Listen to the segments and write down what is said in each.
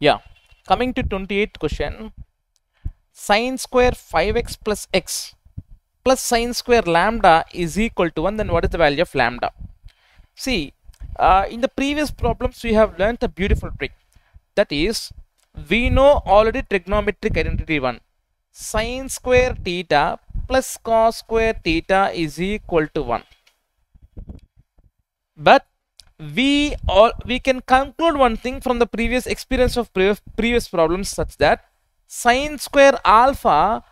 Yeah. Coming to 28th question. Sine square 5x plus x plus sine square lambda is equal to 1. Then what is the value of lambda? See, uh, in the previous problems we have learnt a beautiful trick. That is, we know already trigonometric identity 1. Sine square theta plus cos square theta is equal to 1. But we all we can conclude one thing from the previous experience of pre previous problems such that sine square alpha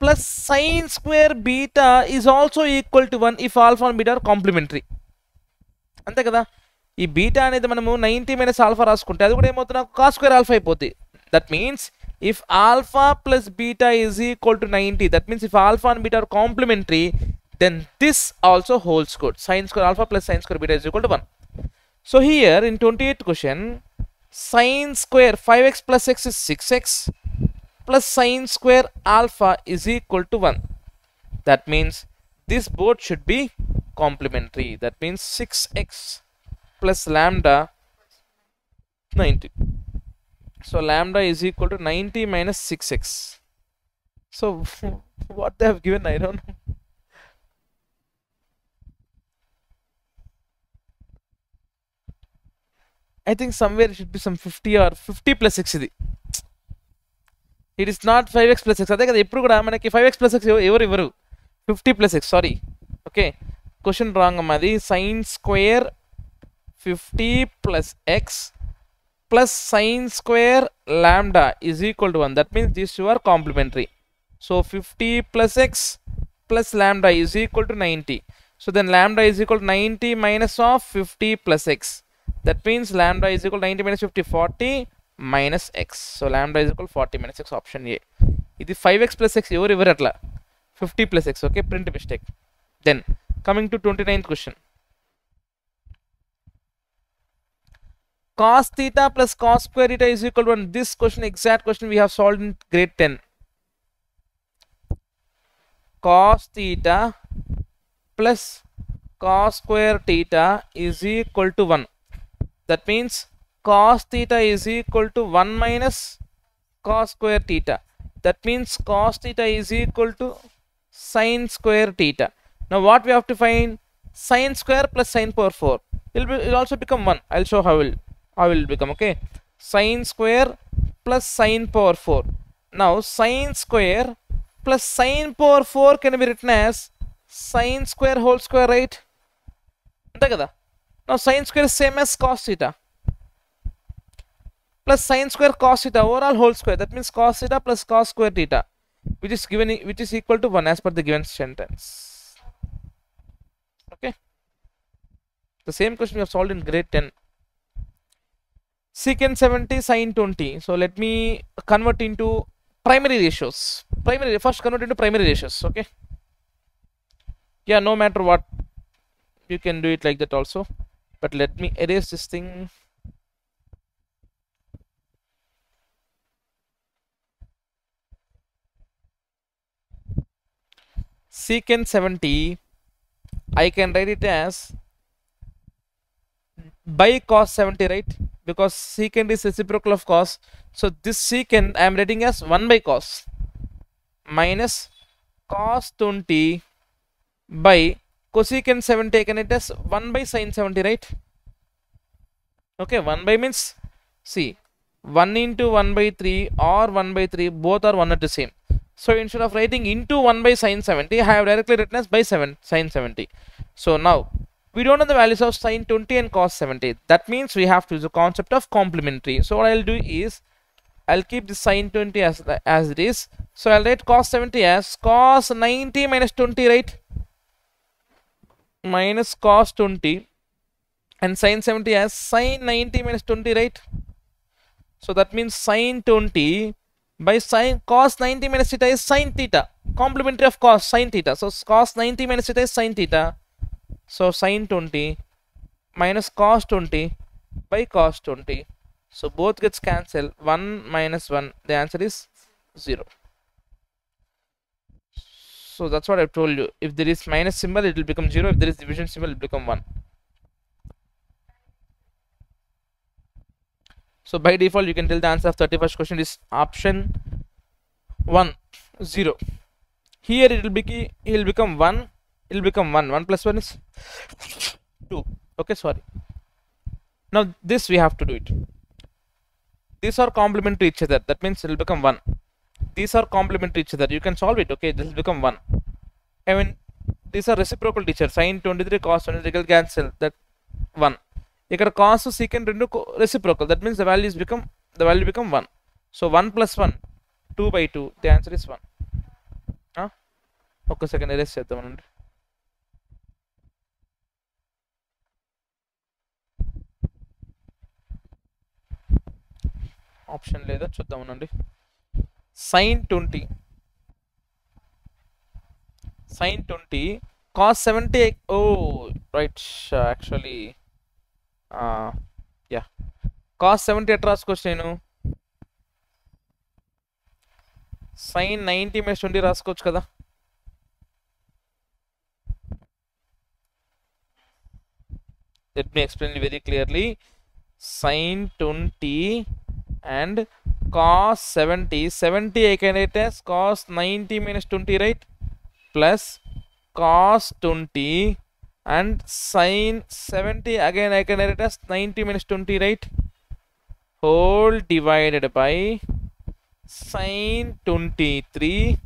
plus sine square beta is also equal to 1 if alpha and beta are complementary అంతే కదా ఈ beta అనేది మనము ninety minus alpha రాసుకుంటే అది కూడా ఏమవుతుంది నాకు కాస్ స్క్వేర్ ఆల్ఫా అయిపోతుంది that means if alpha plus beta is equal to ninety that means if alpha and beta are complementary then this also holds good sines square alpha plus sines square beta is equal to one So here in 28th question, sine square 5x plus x is 6x plus sine square alpha is equal to 1. That means this both should be complementary. That means 6x plus lambda 90. So lambda is equal to 90 minus 6x. So what they have given, I don't know. I think somewhere should be some fifty or fifty plus six ఇది. It is not five x plus x అదే కదా ఎప్పుడు కూడా మనకి five x plus x ఎవరు ఇవ్వరు. Fifty plus x sorry okay question wrong అమ్మా అది. Sine square fifty plus x plus sine square lambda is equal to one that means this you are complementary so fifty plus x plus lambda is equal to ninety so then lambda is equal to ninety minus of fifty plus x that means ల్యాండా is equal ninety minus fifty forty minus X so ల్యాండా is equal forty minus X option A ఇది five x plus x ఎవరు ఎవరు అట్లా fifty plus X okay print mistake then coming to twenty ninth question cos theta plus cos square theta is equal to 1 this question exact question we have solved in grade 10 cos theta plus cos square theta is equal to 1 that means cos theta is equal to 1 minus cos square theta that means cos theta is equal to sine square theta now what we have to find sine square plus sine power 4 it will it'll also become 1 i'll show how will how will it become okay sine square plus sine power 4 now sine square plus sine power 4 can be written as sine square whole square right అంతే కదా Now sine square is same as cos theta. Plus sine square cos theta overall whole square. That means cos theta plus cos square theta which is given which is equal to 1 as per the given sentence. Okay? The same question we have solved in grade 10 secant 70 sine 20 so let me convert into primary ratios. Primary first convert into primary ratios. Okay? Yeah no matter what you can do it like that also but let me erase this thing. Secant 70 I can write it as by cos 70 right? Because secant is reciprocal of cos. So this secant I am writing as 1 by cos minus cos 20 by cosecant 70 I can write as 1 by sin 70 right? Okay 1 by means see 1 into 1 by 3 or 1 by 3 both are 1 at the same. So instead of writing into 1 by sin 70 I have directly written as by 7 sin 70 so now we don't know the values of sin 20 and cos 70 that means we have to use the concept of complementary. So what i'll do is i'll keep the sin 20 as as it is. So i'll write cos 70 as cos 90 minus 20 right minus cos 20 and sin 70 as sin 90 minus 20 right? So that means sin 20 by sin cos 90 minus theta is sin theta complementary of cos sin theta. So cos 90 minus theta is sin theta. So sine 20 minus cos 20 by cos 20 so both gets cancelled. 1 minus 1 the answer is 0 so that's what i've told you if there is minus symbol it will become 0 if there is division symbol it will become 1 So by default, you can tell the answer of 31st question is option 1, 0. Here it will be it will become 1, it will become 1. 1 plus 1 is 2. Okay, sorry. Now this we have to do it. These are complementary each other. That means it will become 1. These are complementary each other. You can solve it. Okay, this will become 1. I mean, these are reciprocal teacher. Sine 23, cos 23 cancel. That 1. ఇక్కడ cos secant రెండు reciprocal that means the values become the value become one so one plus one two by two the answer is one ఒక్క second erase చేద్దామనండి option లేదా చూద్దామనండి sine twenty sine twenty cos seventy oh right actually yeah cos seventy at రాసుకోవచ్చు నేను. Sine ninety minus twenty రాసుకోవచ్చు కదా. Let me explain very clearly sine twenty and cos 70 70 i can write as cos 90 minus 20 right plus cos 20 and sine 70 again I can write as 90 minus 20 right whole divided by sine 23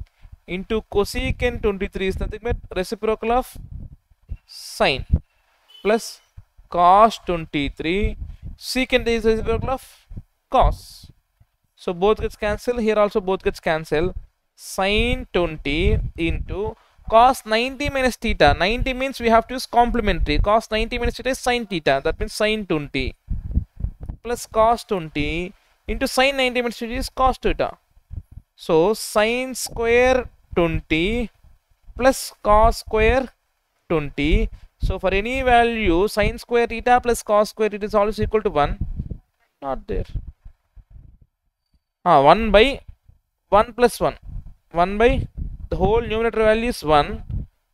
into cosecant 23 is nothing but reciprocal of sine plus cos 23 secant is reciprocal of cos so both gets cancelled. Here also both gets cancelled. Sine 20 into cos 90 minus theta. 90 means we have to use complementary. Cos 90 minus theta is sine theta. That means sine 20 plus cos 20 into sine 90 minus theta is cos theta. So sine square 20 plus cos square 20 so for any value sine square theta plus cos square theta is always equal to 1 not there ah 1 by 1 plus 1 1 by the whole numerator value is 1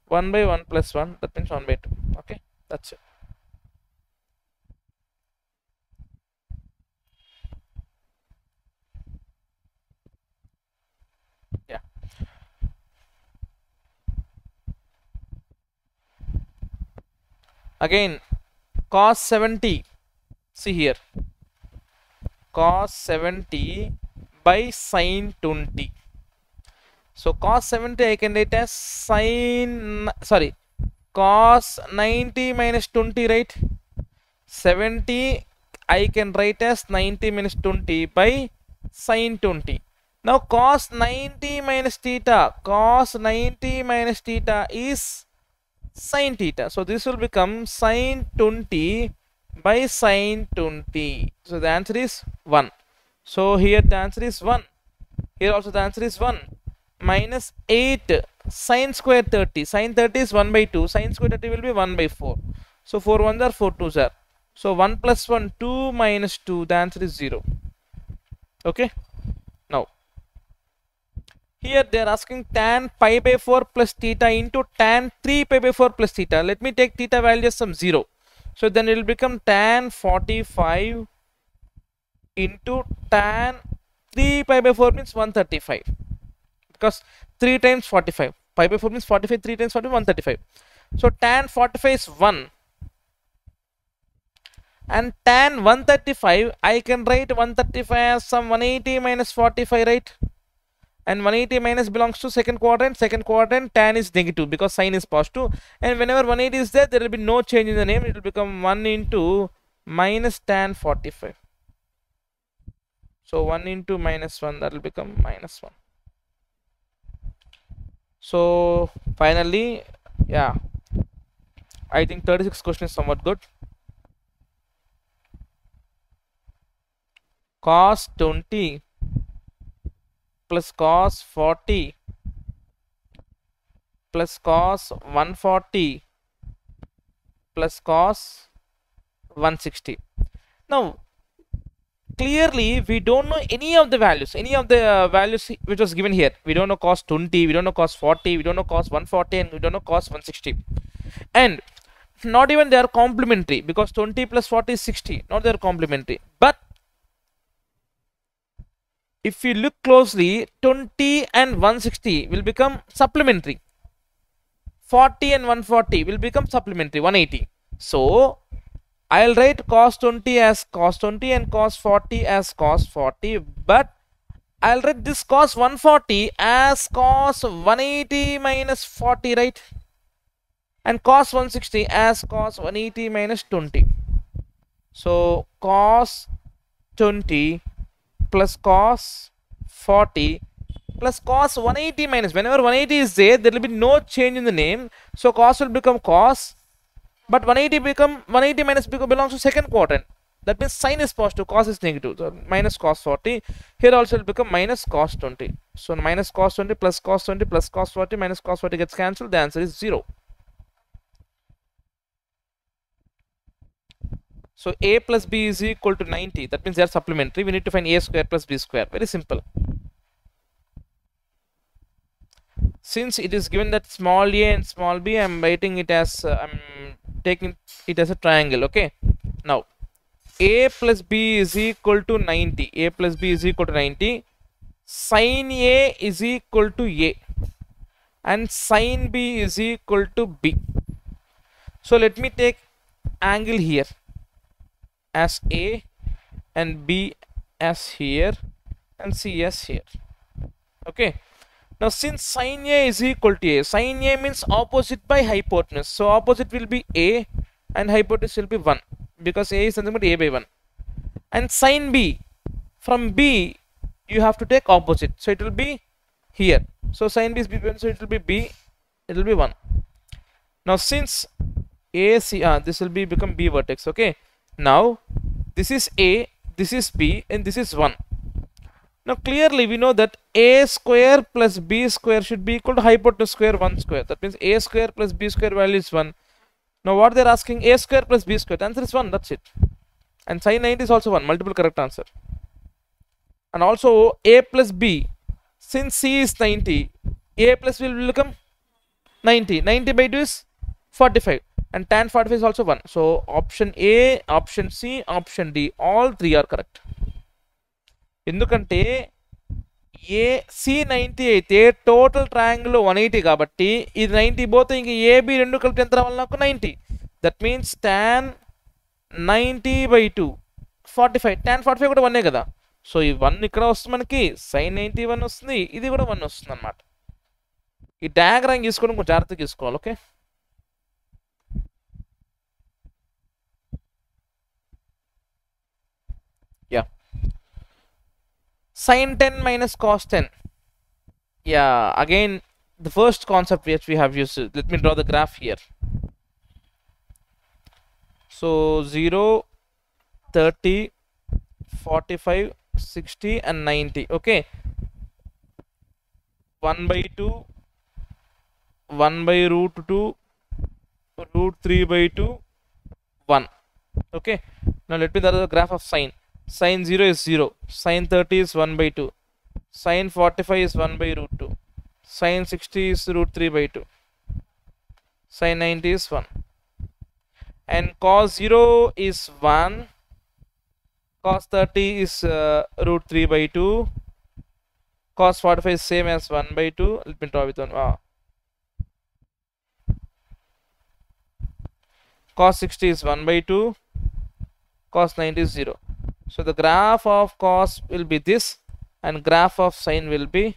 1 by 1 plus 1 that means 1 by 2 okay that's it. Yeah. Again cos 70 see here. Cos 70 by sine 20 so cos 70 I can write as sine sorry cos 90 minus 20 right? 70 I can write as 90 minus 20 by sine 20 now cos 90 minus theta cos 90 minus theta is sine theta. So this will become sine 20 by sine 20 so the answer is 1 so here the answer is 1 here also the answer is 1 minus 8 sine square 30 sine 30 is 1 by 2 sine square 30 will be 1 by 4 so 4 ones are 4 twos are. So 1 plus 1 2 minus 2 the answer is 0 okay? Now here they are asking tan pi by 4 plus theta into tan 3 pi by 4 plus theta. Let me take theta value as some 0 so then it will become tan 45 into tan 3 pi by 4 means 135 because 3 times 45 pi by 4 means 45 3 times 45 135 so tan 45 is 1 and tan 135 I can write 135 as some 180 minus 45 right? And 180 minus belongs to second quadrant. Second quadrant tan is negative because sine is positive. And whenever 180 is there there will be no change in the name. It will become 1 into minus tan 45 so 1 into minus 1 that will become minus 1 so finally yeah. I think 36 question is somewhat good. Cos 20 plus cos 40 plus cos 140 plus cos 160 now clearly we don't know any of the values any of the uh, values which was given here. We don't know cos 20 we don't know cos 40 we don't know cos 140 and we don't know cos 160 and not even they are complementary because 20 plus 40 is 60 not they are complementary. But if you look closely 20 and 160 will become supplementary. 40 and 140 will become supplementary 180 so i'll write cos 20 as cos 20 and cos 40 as cos 40 but i'll write this cos 140 as cos 180 minus 40 right? And cos 160 as cos 180 minus 20 so cos 20 plus cos 40 plus cos 180 minus whenever 180 is there there will be no change in the name. So cos will become cos but 180 become 180 minus become belongs to second quadrant. That means sine is positive cos is negative. So minus cos 40 here also will become minus cos 20 so minus cos 20 plus cos 20 plus cos 40 minus cos 40 gets cancelled. The answer is 0 so a plus b is equal to 90 that means they are supplementary. We need to find a square plus b square. Very simple. Since it is given that small a and small b i'm writing it as uh, i'm taking it as a triangle okay? Now a plus b is equal to 90 a plus b is equal to 90 sine a is equal to a. And sine b is equal to b. So let me take angle here as a and b as here and c as here okay now since sine a is equal to a sine a means opposite by hypotenuse. So opposite will be a and hypotenuse will be 1 because a is nothing but a by 1 and sine b from b you have to take opposite. So it will be here. So sine b is b so it will be b it will be 1 now since a c ah, this will be become b vertex okay? Now this is a this is b and this is 1 now clearly we know that a square plus b square should be equal to hypotenuse square 1 square. That means a square plus b square value is 1 now what they're asking a square plus b square. The answer is 1 that's it. And sine 90 is also 1 multiple correct answer. And also a plus b. Since c is 90 a plus b will become 90 90 by 2 is 45 and tan 45 is also 1 so option a option c option d all three are correct ఎందుకంటే A C ninety అయితే total triangle one eighty కాబట్టి ఇది ninety పోతే ఇంక AB రెండు కలిపి ఎంత రావాలి నాకు? Ninety that means tan ninety by two forty five tan forty five కూడా వన్నే కదా? సో ఈ వన్ ఇక్కడ వస్తుంది మనకి. సైన్ నైంటీ వన్ వస్తుంది. ఇది కూడా వన్ వస్తుంది అనమాట ఈ డయాగ్రామ్ తీసుకోవడం కొంచెం జాగ్రత్తగా తీసుకోవాలి okay sine 10 minus cos 10 yeah again the first concept which we have used let me draw the graph here. So 0 30 45 60 and 90 okay? 1 by 2 1 by root 2 root 3 by 2 1 okay? Now let me draw the graph of sine sine 0 is 0 sine 30 is 1 by 2 sine 45 is 1 by root 2 sine 60 is root 3 by 2 sine 90 is 1 and cos 0 is 1 cos 30 is uh, root 3 by 2 cos 45 is same as 1 by 2 let me draw with one. Wow. cos 60 is 1 by 2 cos 90 is 0 so the graph of cos will be this and graph of sine will be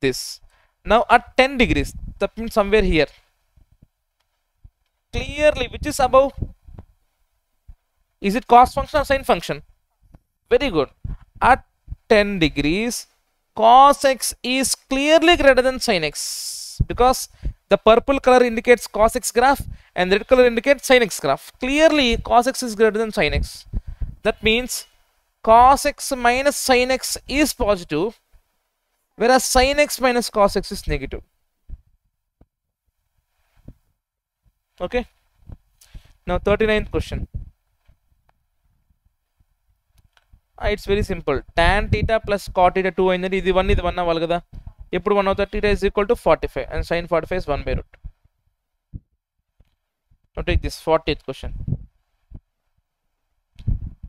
this. Now at 10 degrees, that means somewhere here. Clearly, which is above? Is it cos function or sine function? Very good. At 10 degrees, cos x is clearly greater than sin x because the purple color indicates cos x graph and red color indicates sin x graph. Clearly, cos x is greater than sin x. That means cos x minus sin x is positive, whereas sin x minus cos x is negative. Okay. Now 39th question. Ah, it's very simple. Tan theta plus cot theta 2 అయిందంటే ఇది one ఇది one అవ్వాలి కదా ఎప్పుడు one అవుతుంది theta is equal to 45 and sin 45 is 1 by root. Now take this 40th question.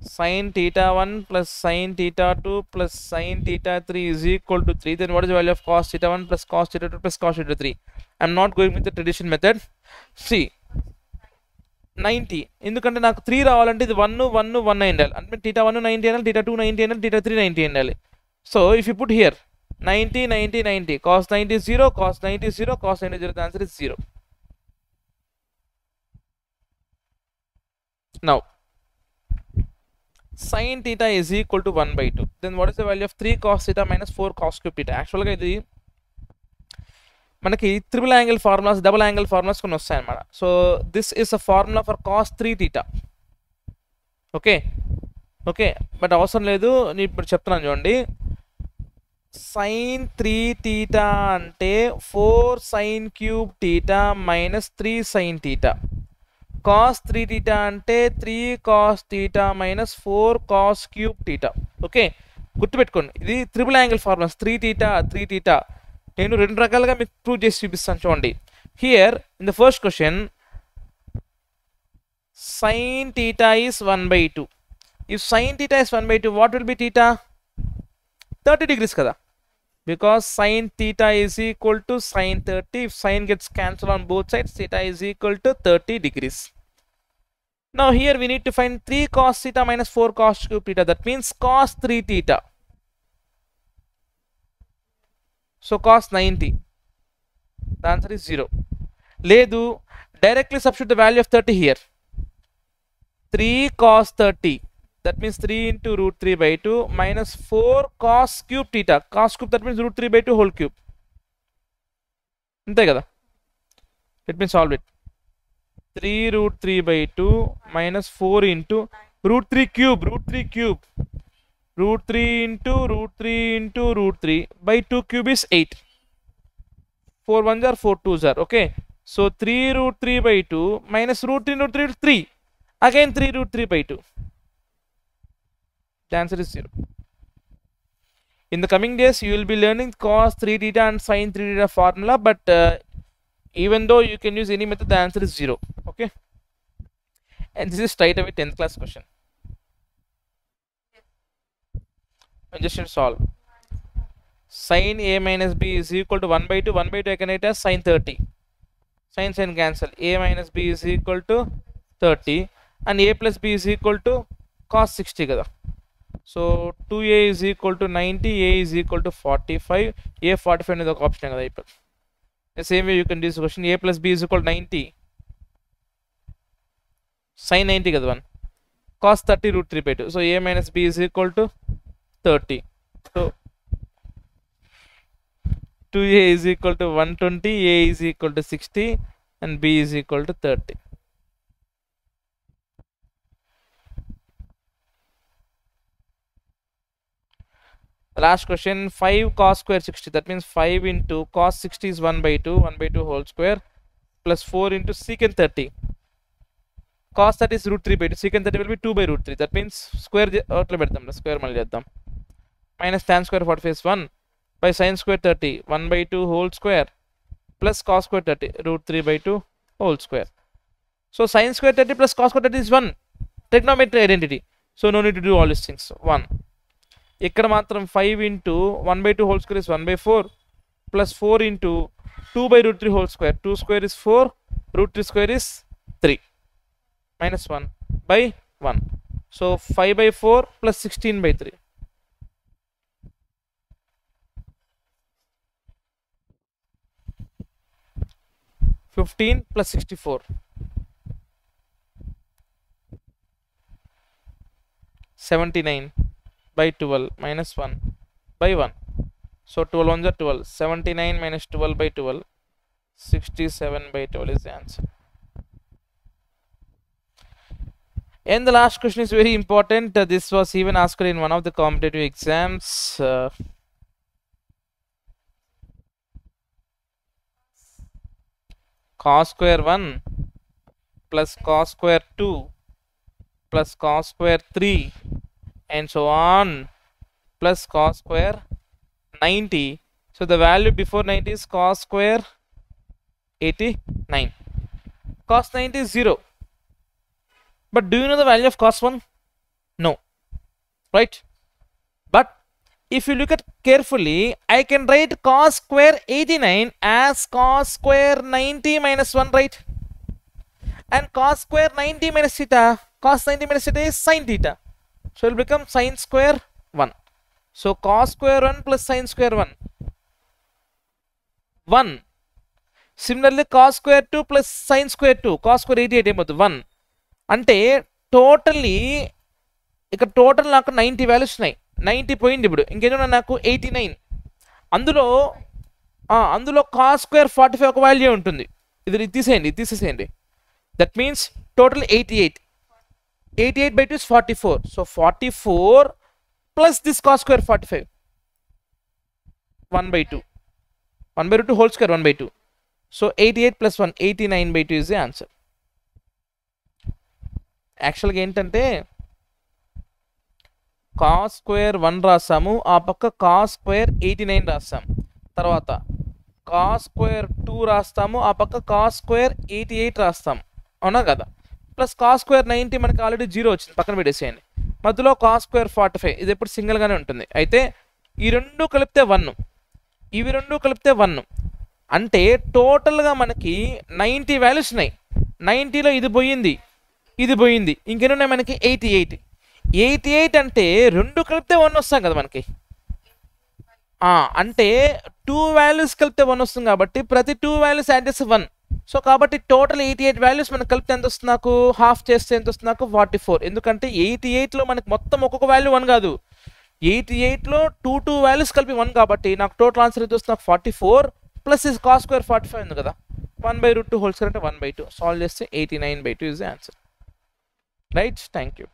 Sine theta 1 plus sine theta 2 plus sine theta 3 is equal to 3 then what is the value of cos theta 1 plus cos theta 2 plus cos theta 3 i'm not going with the tradition method see 90 ఎందుకంటే నాకు three రావాలంటే ఇది one one one అయి ఉండాలి అంటే theta one ninety అనాలి theta two ninety అనాలి theta three ninety ఉండాలి so if you put here ninety ninety ninety cos ninety zero cos ninety zero cos ninety zero the answer is zero now sine theta is equal to one by two then what is the value of three cos theta minus four cos cube theta యాక్చువల్గా ఇది మనకి triple angle formulas double angle formulas కొన్ని వస్తాయన్నమాట. So this is a formula for cos three theta okay okay but అవసరం లేదు. నేను ఇప్పుడు చెప్తున్నాను చూడండి. సైన్ త్రీ థీటా అంటే four sine cube theta minus three sine theta cos three theta అంటే three cos theta minus four cos cube theta okay గుర్తుపెట్టుకోండి. ఇది triple angle formulas three theta three theta నేను రెండు రకాలుగా మీకు ప్రూవ్ చేసి చూపిస్తాను చూడండి. Here in the first question sine theta is one by two if sine theta is one by two what will be theta thirty degrees కదా. Because sine theta is equal to sine 30 if sine gets cancelled on both sides theta is equal to 30 degrees. Now here we need to find 3 cos theta minus 4 cos cube theta. That means cos 3 theta. So cos 90 the answer is 0 లేదు directly substitute the value of 30 here. 3 cos 30 that means 3 into root 3 by 2 minus 4 cos cube theta cos cube that means root 3 by 2 whole cube అంతే కదా let me solve it 3 root 3 by 2 minus 4 into root 3 cube root 3 cube root 3 into root 3 into root 3 by 2 cube is 8 4 ones are 4 twos are okay so 3 root 3 by 2 minus root 3 root 3 3 again 3 root 3 by 2 the answer is 0 in the coming days you will be learning cos 3 theta and sin 3 theta formula but uh, even though you can use any method the answer is 0 okay? And this is straight away 10th class question. To solve sin a minus b is equal to 1 by 2 1 by 2 I can write as sin 30 sin sin cancel. A minus b is equal to 30 and a plus b is equal to cos 60 కదా so two A is equal to ninety A is equal to forty five A forty five అనేది ఒక option కదా ఇప్పుడు same way you can డీస్ question A plus B is equal ninety sign ninety కదా one cos thirty root three by two so A minus B is equal to thirty so two A is equal to one twenty A is equal to sixty and B is equal to thirty The last question 5 cos square 60 that means 5 into cos 60 is 1 by 2 1 by 2 whole square plus 4 into secant 30 cos 30 is root 3 by 2 secant 30 will be 2 by root 3 that means square అవుట్లో పెడతాం square మళ్ళీ చేద్దాం minus tan square 45 is 1 by sin square 30 1 by 2 whole square plus cos square 30 root 3 by 2 whole square so sin square 30 plus cos square 30 is 1 trigonometry identity so no need to do all these things 1 ఇక్కడ మాత్రం five into one by two whole square is one by four plus four into two by root three whole square two square is four root three square is three minus one by one so five by four plus sixteen by three fifteen plus sixty four seventy nine by 12 minus 1 by 1 so 12 ones are 12 79 minus 12 by 12 67 by 12 is the answer. And the last question is very important. Uh, this was even asked in one of the competitive exams. Uh, cos square 1 plus cos square 2 plus cos square 3 and so on plus cos square 90 so the value before 90 is cos square 89 cos 90 is 0 but do you know the value of cos 1 no. Right? But if you look at carefully i can write cos square 89 as cos square 90 minus 1 right? And cos square 90 minus theta cos 90 minus theta is sin theta so it will become square square 1 so cos square 1 plus square square 1 1 similarly cos square 2 plus square square 2 cos square 88 ఏమవుతుంది 1 అంటే totally ఇక్కడ total నాకు ninety values ఉన్నాయి. Ninety పోయింది ఇప్పుడు. ఇంకేదో నాకు? Eighty nine అందులో అందులో కాస్ స్క్వేర్ ఫార్టీ ఫైవ్ ఒక వాల్యూ ఉంటుంది. ఇది తీసేయండి తీసేసేయండి. That means total eighty eight 88 by 2 is 44. So 44 plus this cos square 45. 1 by 2. 1 by root 2 whole square 1 by 2. So 88 plus 1, 89 by 2 is the answer. యాక్చువల్గా ఏంటంటే cos square one రాసాము ఆ పక్క cos square eighty nine రాస్తాం తర్వాత cos square two రాస్తాము ఆ పక్క cos square eighty eight రాస్తాం అవునా కదా ప్లస్ కాస్ స్క్వేర్ నైంటీ మనకి ఆల్రెడీ జీరో వచ్చింది పక్కన పెట్టేసేయండి. మధ్యలో కాస్ స్క్వేర్ ఫార్టీ ఫైవ్ ఇది ఎప్పుడు సింగిల్గానే ఉంటుంది. అయితే ఈ రెండు కలిపితే వన్ ఇవి రెండు కలిపితే వన్. అంటే టోటల్గా మనకి నైంటీ వాల్యూస్ ఉన్నాయి. నైంటీలో ఇది పోయింది ఇది పోయింది ఇంకెన్నున్నాయి మనకి? Eighty eight. ఎయిటీ ఎయిట్ అంటే రెండు కలిపితే వన్ వస్తాం కదా మనకి. అంటే టూ వాల్యూస్ కలిపితే వన్ వస్తుంది కాబట్టి ప్రతి టూ వాల్యూస్ యాడ్ చేస్తే వన్. సో కాబట్టి టోటల్ ఎయిటీ ఎయిట్ వాల్యూస్ మనకు కలిపితే ఎంత వస్తుంది నాకు? హాఫ్ చేస్తే ఎంత వస్తుంది నాకు? ఫార్టీ ఫోర్ ఎందుకంటే ఎయిటీ ఎయిట్లో మనకి మొత్తం ఒక్కొక్క వాల్యూ వన్ కాదు. ఎయిటీ ఎయిట్లో టూ టూ వాల్యూస్ కలిపి వన్ కాబట్టి నాకు టోటల్ ఆన్సర్ ఎంత వస్తుంది? నాకు forty four plus is cos square forty five ఉంది కదా. One by root two whole square అంటే వన్ బై టూ సాల్వ్ చేస్తే eighty nine by two is the answer right thank you